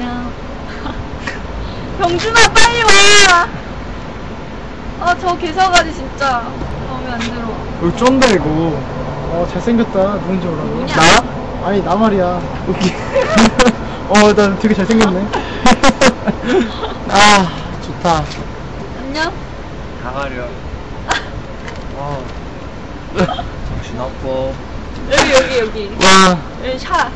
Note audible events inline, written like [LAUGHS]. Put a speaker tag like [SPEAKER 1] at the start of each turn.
[SPEAKER 1] [LAUGHS] 병준아 빨리 와. 아 저 개사가지 진짜. 마음에 안 들어.
[SPEAKER 2] 여기 쩐다 이거.
[SPEAKER 3] 어 잘생겼다. 누군지 몰라
[SPEAKER 1] 누구냐?
[SPEAKER 2] 나?
[SPEAKER 3] 아니 나 말이야.
[SPEAKER 2] 웃기 [LAUGHS]
[SPEAKER 3] 어나 되게 잘생겼네. [LAUGHS]
[SPEAKER 2] 아 좋다.
[SPEAKER 1] 안녕.
[SPEAKER 2] 가가려. 아. 어. 정신없고.
[SPEAKER 1] 여기 여기 여기.
[SPEAKER 2] 와.
[SPEAKER 1] 여기 차.